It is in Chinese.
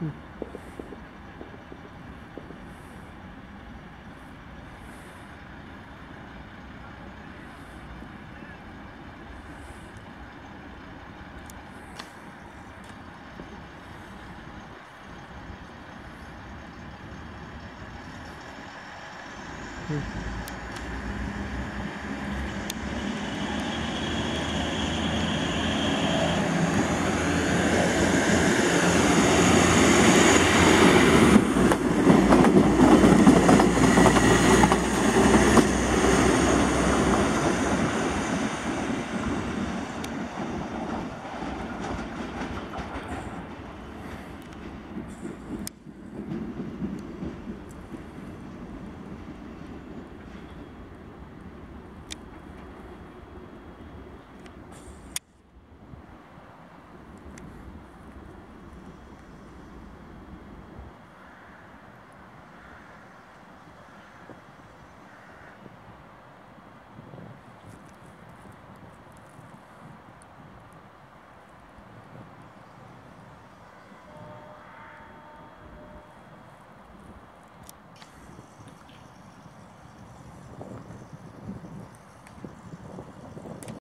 嗯ん。